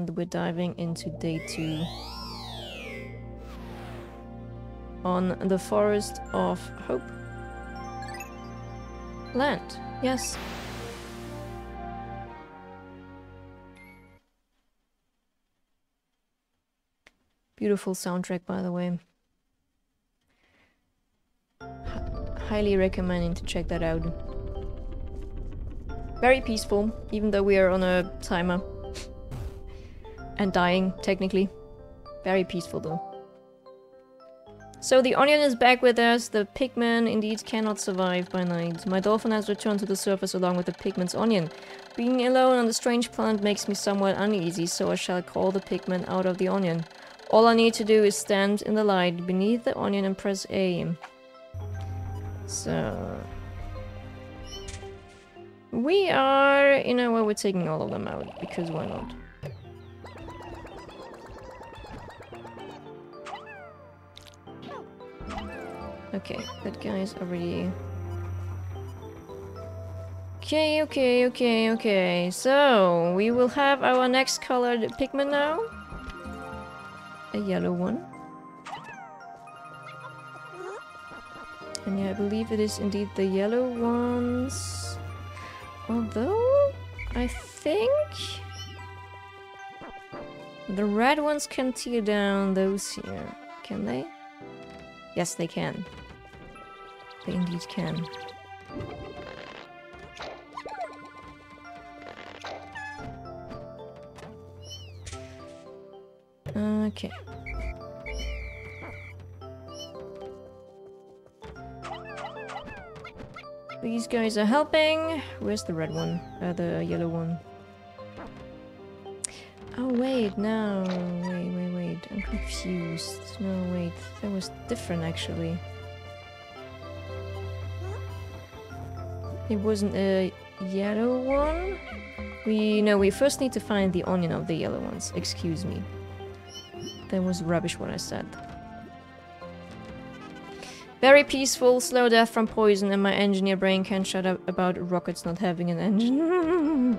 and we're diving into day two. On the Forest of Hope. Land, yes. Beautiful soundtrack, by the way. H highly recommending to check that out. Very peaceful, even though we are on a timer. And dying, technically. Very peaceful, though. So the onion is back with us. The Pikmin indeed cannot survive by night. My dolphin has returned to the surface along with the Pikmin's onion. Being alone on the strange planet makes me somewhat uneasy, so I shall call the Pikmin out of the onion. All I need to do is stand in the light beneath the onion and press A. So... We are... You know what, we're taking all of them out, because why not? Okay, that guy is already... Okay, okay, okay, okay. So, we will have our next colored Pikmin now a yellow one. And yeah, I believe it is indeed the yellow ones. Although, I think... The red ones can tear down those here. Can they? Yes, they can. They indeed can. Okay. These guys are helping. Where's the red one? Uh, the yellow one. Oh wait, no. Wait, wait, wait. I'm confused. No, wait. That was different actually. It wasn't a yellow one? We... No, we first need to find the onion of the yellow ones. Excuse me. That was rubbish what I said. Very peaceful, slow death from poison, and my engineer brain can't shut up about rockets not having an engine.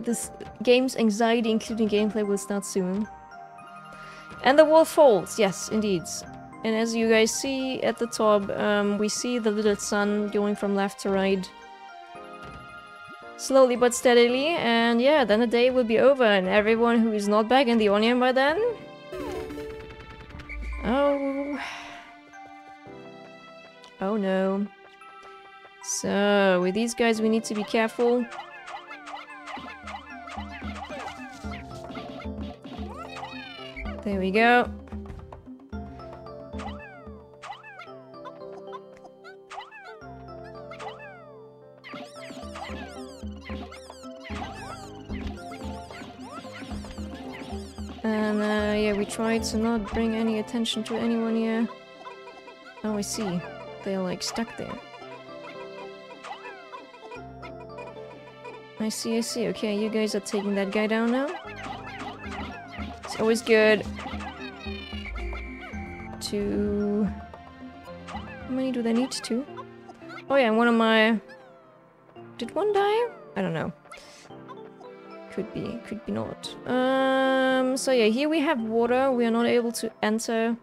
this game's anxiety, including gameplay, will start soon. And the wall falls, yes, indeed. And as you guys see at the top, um, we see the little sun going from left to right. Slowly but steadily, and yeah, then the day will be over and everyone who is not back in the Onion by then... Oh... Oh no. So, with these guys we need to be careful. There we go. Tried to not bring any attention to anyone here. Oh, I see. They're like stuck there. I see, I see. Okay, you guys are taking that guy down now. It's always good to... How many do they need to? Oh yeah, one of my... Did one die? I don't know. Could be, could be not. Um, so yeah, here we have water. We are not able to enter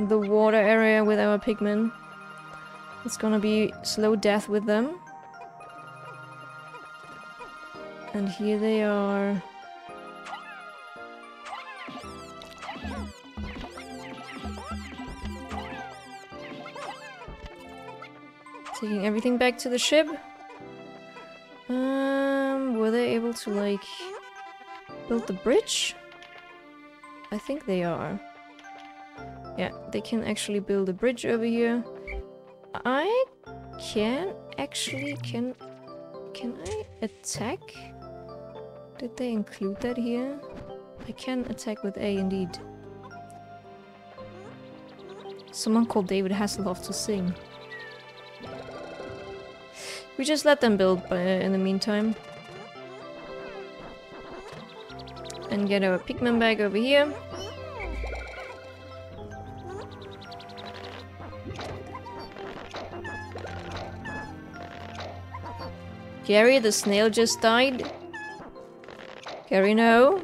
the water area with our Pikmin. It's gonna be slow death with them. And here they are. Taking everything back to the ship. Were they able to, like, build the bridge? I think they are. Yeah, they can actually build a bridge over here. I can actually, can, can I attack? Did they include that here? I can attack with A indeed. Someone called David Hasselhoff to sing. We just let them build uh, in the meantime. and get our Pikmin bag over here. Gary, the snail just died. Gary, no.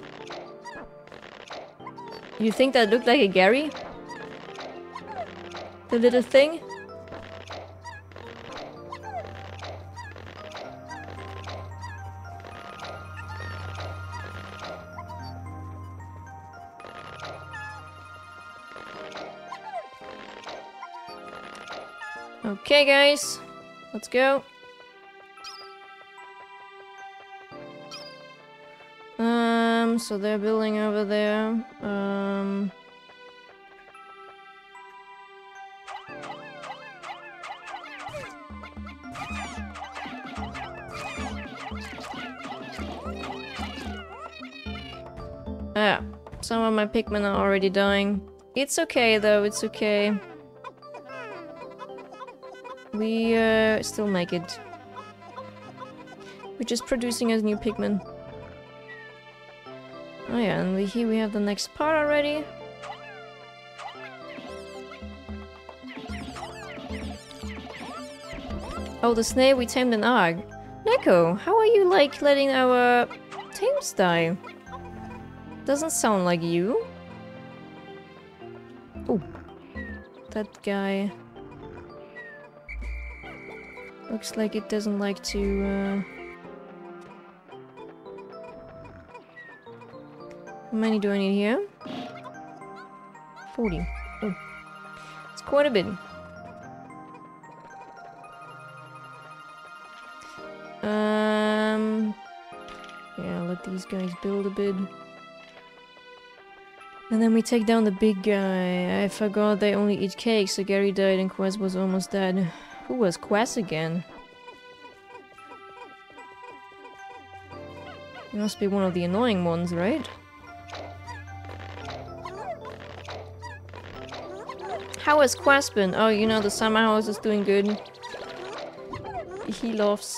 You think that looked like a Gary? The little thing? Okay, guys. Let's go. Um, so they're building over there. Um... Yeah, some of my Pikmin are already dying. It's okay though, it's okay. We uh, still make it. We're just producing a new Pikmin. Oh yeah, and we, here we have the next part already. Oh, the snail we tamed an Arg. Neko, how are you like letting our tames die? Doesn't sound like you. Oh, that guy. Looks like it doesn't like to, uh... How many do I need here? 40. Oh. It's quite a bit. Um... Yeah, let these guys build a bit. And then we take down the big guy. I forgot they only eat cake, so Gary died and Quest was almost dead. Who was Quest again? He must be one of the annoying ones, right? How has Quest been? Oh, you know, the summer house is doing good. He loves...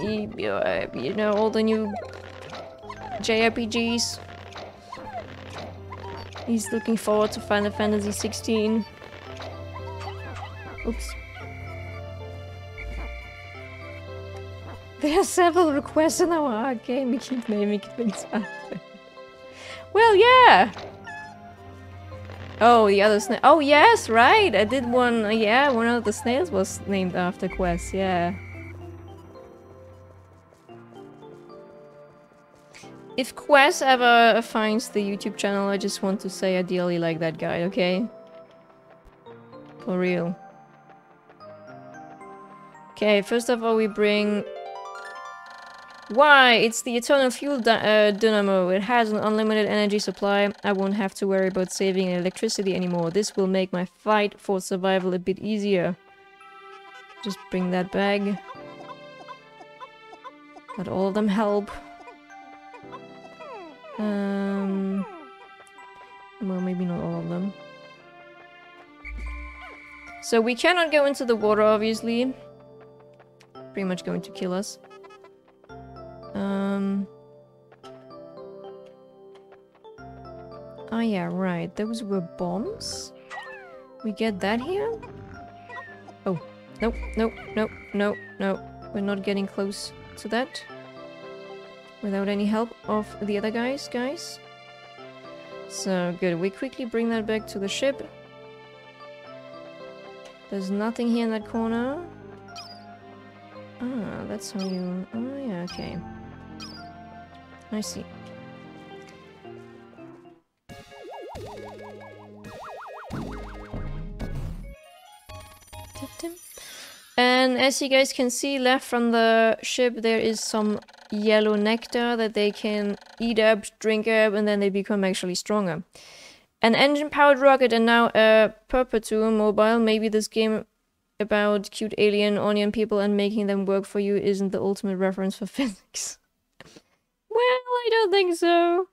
He, uh, you know, all the new JRPGs. He's looking forward to Final Fantasy 16. Oops. There are several requests in our game. We keep naming things after. well, yeah. Oh, the other snail. Oh, yes, right. I did one. Yeah, one of the snails was named after Quest. Yeah. If Quest ever finds the YouTube channel, I just want to say ideally like that guy, okay? For real. Okay, first of all we bring... Why? It's the Eternal Fuel uh, Dynamo. It has an unlimited energy supply. I won't have to worry about saving electricity anymore. This will make my fight for survival a bit easier. Just bring that bag. Let all of them help. Um... Well, maybe not all of them. So we cannot go into the water, obviously pretty much going to kill us. Um... Oh yeah, right. Those were bombs. We get that here? Oh. Nope, nope, nope, nope, nope. We're not getting close to that. Without any help of the other guys, guys. So, good. We quickly bring that back to the ship. There's nothing here in that corner. That's how you... Oh, yeah, okay. I see. And as you guys can see, left from the ship, there is some yellow nectar that they can eat up, drink up, and then they become actually stronger. An engine-powered rocket and now a Perpetuum mobile. Maybe this game about cute alien onion people and making them work for you isn't the ultimate reference for physics. well, I don't think so.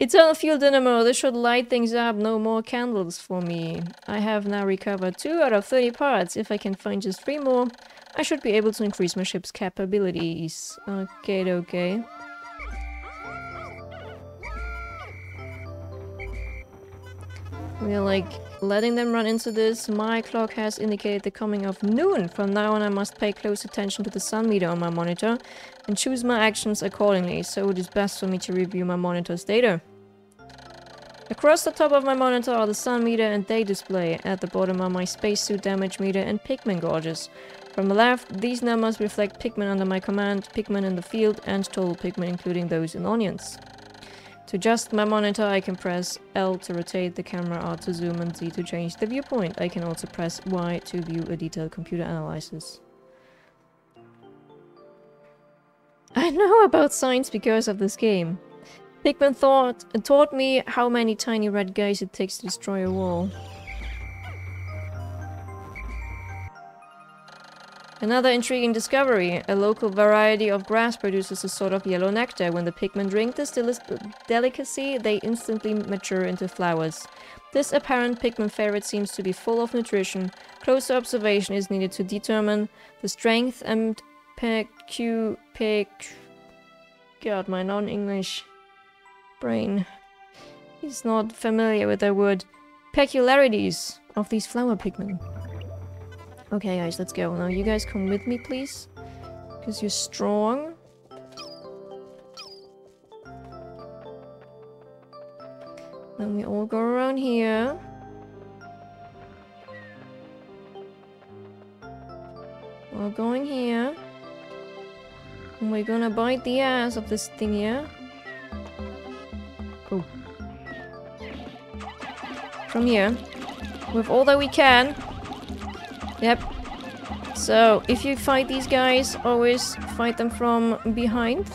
Eternal Fuel Dynamo, this should light things up, no more candles for me. I have now recovered 2 out of 30 parts. If I can find just 3 more, I should be able to increase my ship's capabilities. Okay, okay. We're like letting them run into this. My clock has indicated the coming of noon. From now on I must pay close attention to the sun meter on my monitor and choose my actions accordingly, so it is best for me to review my monitor's data. Across the top of my monitor are the sun meter and day display. At the bottom are my spacesuit damage meter and Pikmin gauges. From the left, these numbers reflect Pikmin under my command, Pikmin in the field, and total Pikmin including those in onions. To adjust my monitor, I can press L to rotate the camera, R to zoom, and Z to change the viewpoint. I can also press Y to view a detailed computer analysis. I know about science because of this game. Pikmin thought, taught me how many tiny red guys it takes to destroy a wall. Another intriguing discovery. A local variety of grass produces a sort of yellow nectar. When the Pikmin drink this delicacy, they instantly mature into flowers. This apparent Pikmin favorite seems to be full of nutrition. Closer observation is needed to determine the strength and pecu... pec... God, my non-English brain is not familiar with the word peculiarities of these flower Pikmin. Okay, guys, let's go. Now, you guys come with me, please. Because you're strong. Then we all go around here. We're going here. And we're gonna bite the ass of this thing here. from here. With all that we can. Yep. So, if you fight these guys, always fight them from behind.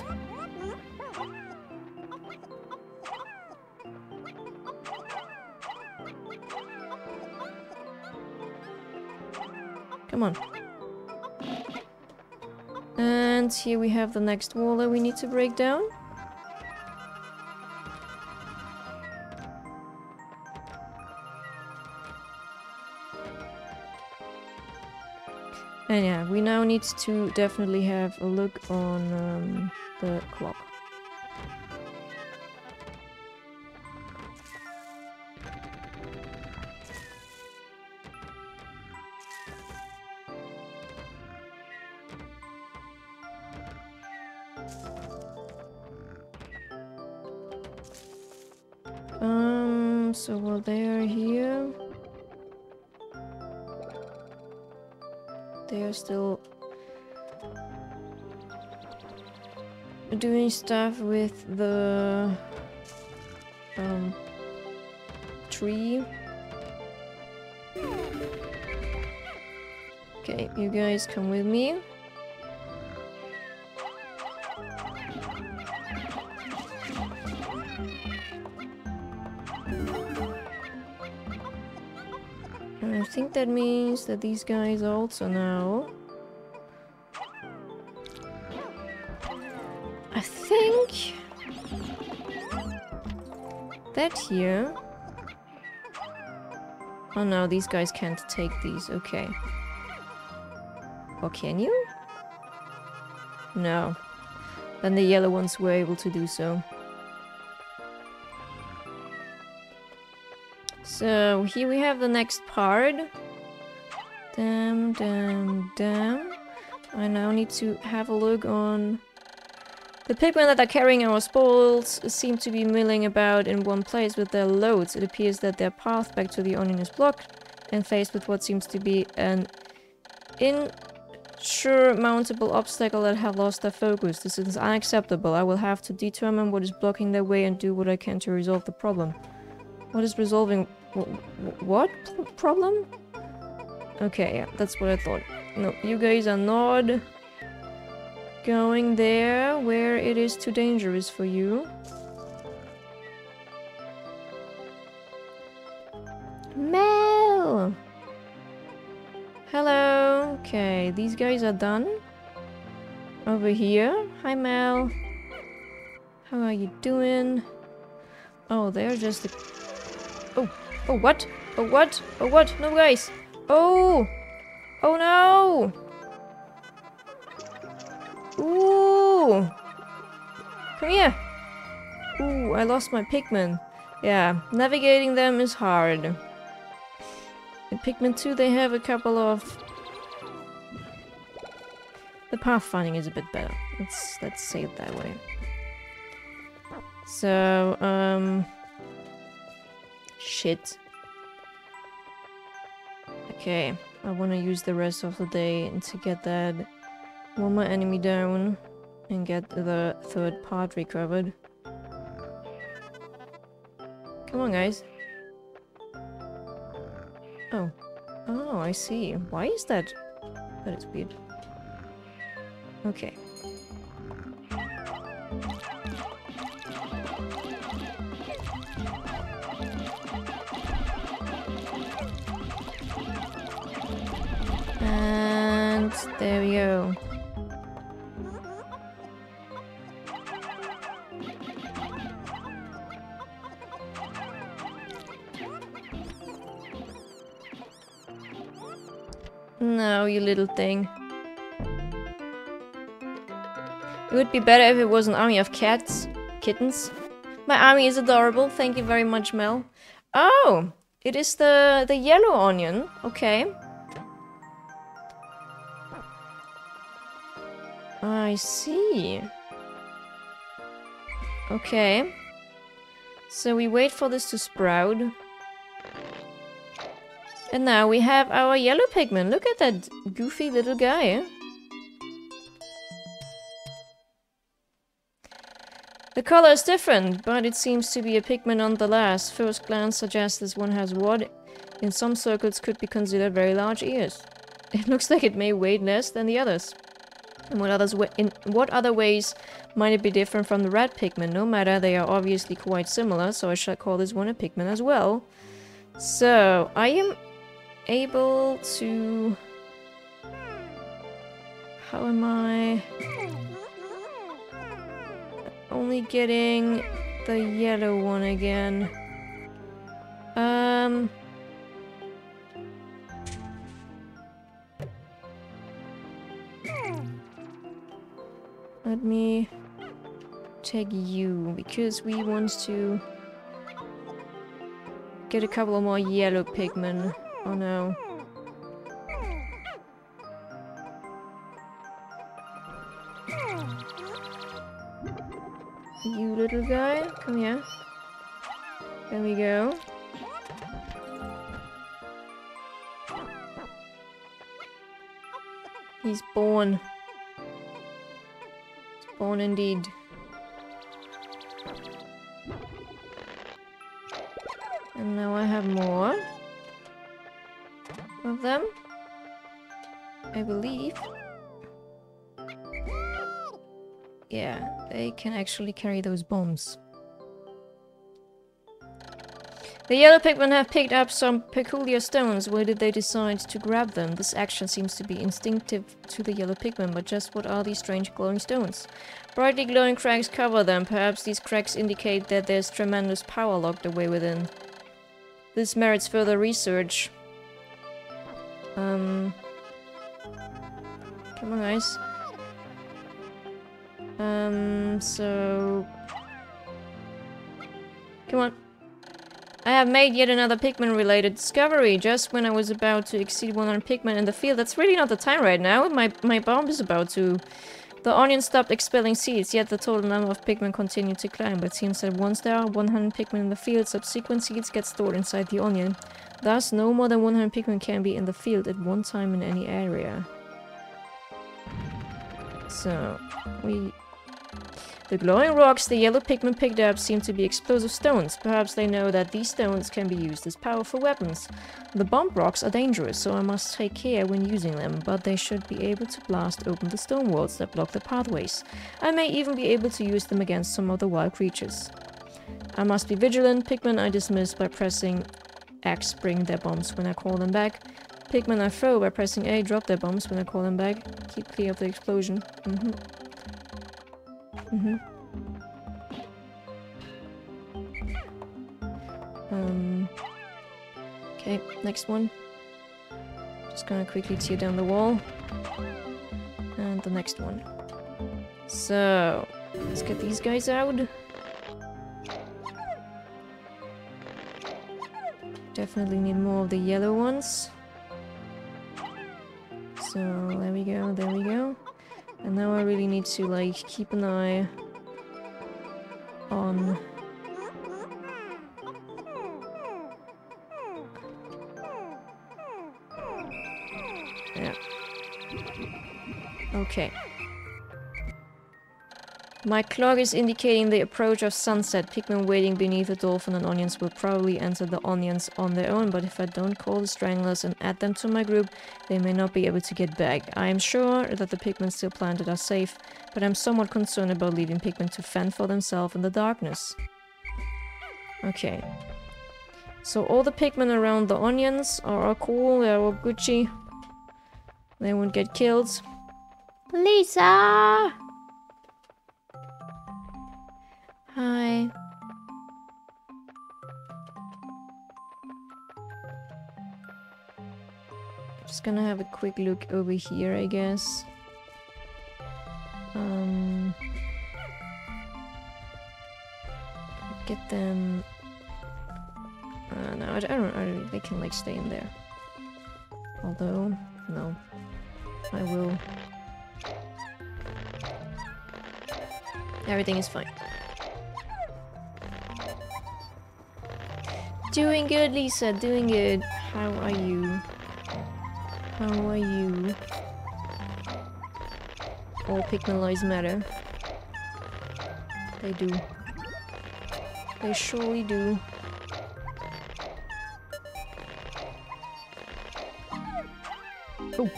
Come on. And here we have the next wall that we need to break down. And yeah, we now need to definitely have a look on um, the clock. Um, so while they are here... They are still doing stuff with the um, tree. Okay, you guys come with me. Think that means that these guys also know. I think... That here... Oh no, these guys can't take these, okay. Or can you? No. Then the yellow ones were able to do so. So here we have the next part. Damn, damn, damn. I now need to have a look on... The Pikmin that are carrying our spoils seem to be milling about in one place with their loads. It appears that their path back to the onion is blocked and faced with what seems to be an insurmountable obstacle that have lost their focus. This is unacceptable. I will have to determine what is blocking their way and do what I can to resolve the problem. What is resolving what problem? Okay, yeah, that's what I thought. No, you guys are not going there where it is too dangerous for you. Mel! Hello! Okay, these guys are done. Over here. Hi, Mel. How are you doing? Oh, they're just... Oh, Oh, what? Oh, what? Oh, what? No, guys. Oh! Oh, no! Ooh! Come here! Ooh, I lost my Pikmin. Yeah, navigating them is hard. In Pikmin 2 they have a couple of... The pathfinding is a bit better. Let's, let's say it that way. So, um... Shit. Okay, I want to use the rest of the day to get that one more enemy down and get the third part recovered. Come on, guys. Oh. Oh, I see. Why is that? That is weird. Okay. Thing. It would be better if it was an army of cats. Kittens. My army is adorable. Thank you very much, Mel. Oh! It is the, the yellow onion. Okay. I see. Okay. So we wait for this to sprout. And now we have our yellow Pikmin. Look at that goofy little guy. The color is different, but it seems to be a Pikmin nonetheless. First glance suggests this one has what in some circles could be considered very large ears. It looks like it may weigh less than the others. In what, others in what other ways might it be different from the red Pikmin? No matter, they are obviously quite similar, so I shall call this one a Pikmin as well. So, I am able to... How am I... Only getting the yellow one again. Um... Let me take you, because we want to get a couple of more yellow Pikmin. Oh no. You little guy, come here. There we go. He's born. Born indeed. And now I have more of them. I believe. Yeah, they can actually carry those bombs. The yellow Pikmin have picked up some peculiar stones. Where did they decide to grab them? This action seems to be instinctive to the yellow Pikmin, but just what are these strange glowing stones? Brightly glowing cracks cover them. Perhaps these cracks indicate that there's tremendous power locked away within. This merits further research. Um... Come on, guys. Um, so... Come on. I have made yet another Pikmin-related discovery, just when I was about to exceed 100 Pikmin in the field. That's really not the time right now. My, my bomb is about to... The onion stopped expelling seeds, yet the total number of Pikmin continued to climb. But it seems that once there are 100 Pikmin in the field, subsequent seeds get stored inside the onion. Thus, no more than 100 Pikmin can be in the field at one time in any area. So, we... The glowing rocks the yellow Pikmin picked up seem to be explosive stones. Perhaps they know that these stones can be used as powerful weapons. The bomb rocks are dangerous, so I must take care when using them, but they should be able to blast open the stone walls that block the pathways. I may even be able to use them against some of the wild creatures. I must be vigilant. Pikmin I dismiss by pressing X bring their bombs when I call them back. Pikmin I throw by pressing A drop their bombs when I call them back. Keep clear of the explosion. Mm-hmm. Mm-hmm. Um... Okay, next one. Just gonna quickly tear down the wall. And the next one. So, let's get these guys out. Definitely need more of the yellow ones. So, there we go, there we go. And now I really need to, like, keep an eye on... Yeah. Okay. My clock is indicating the approach of sunset. Pikmin waiting beneath the dolphin and onions will probably enter the onions on their own, but if I don't call the stranglers and add them to my group, they may not be able to get back. I am sure that the Pikmin still planted are safe, but I'm somewhat concerned about leaving Pikmin to fend for themselves in the darkness. Okay. So all the Pikmin around the onions are all cool, they're all Gucci. They won't get killed. Lisa! Hi. Just gonna have a quick look over here, I guess. Um, get them. Uh, no, I don't, I don't. They can like stay in there. Although, no, I will. Everything is fine. Doing good, Lisa. Doing good. How are you? How are you? All Pikmin lives matter. They do. They surely do. Oh.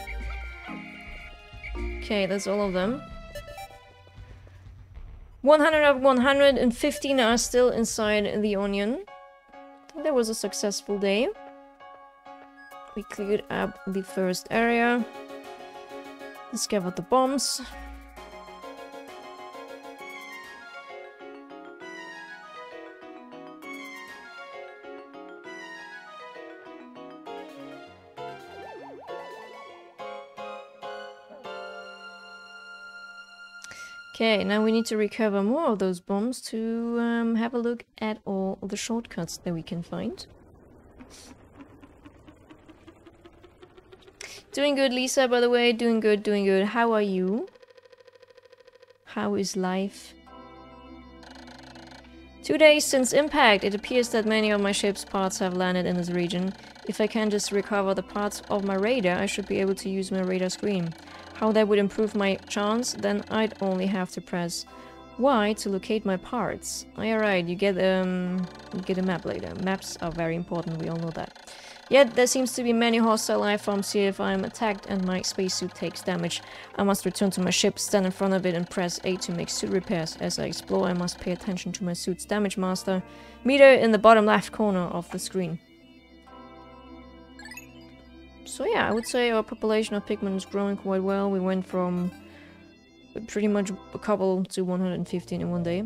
Okay, that's all of them. 100 of 115 are still inside the onion. That was a successful day. We cleared up the first area. Discovered the bombs. Okay, now we need to recover more of those bombs to um, have a look at all the shortcuts that we can find. Doing good, Lisa, by the way. Doing good, doing good. How are you? How is life? Two days since impact, it appears that many of my ship's parts have landed in this region. If I can just recover the parts of my radar, I should be able to use my radar screen how that would improve my chance, then I'd only have to press Y to locate my parts. Alright, you get um you get a map later. Maps are very important, we all know that. Yet there seems to be many hostile life forms here. If I'm attacked and my spacesuit takes damage, I must return to my ship, stand in front of it and press A to make suit repairs. As I explore, I must pay attention to my suit's damage master meter in the bottom left corner of the screen. So yeah, I would say our population of Pikmin is growing quite well. We went from pretty much a couple to 115 in one day.